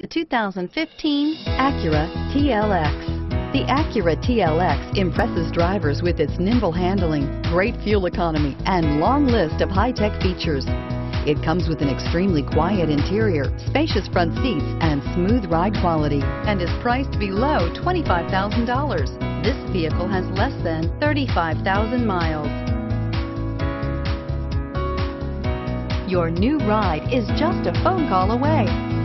The 2015 Acura TLX. The Acura TLX impresses drivers with its nimble handling, great fuel economy, and long list of high-tech features. It comes with an extremely quiet interior, spacious front seats, and smooth ride quality, and is priced below $25,000. This vehicle has less than 35,000 miles. Your new ride is just a phone call away.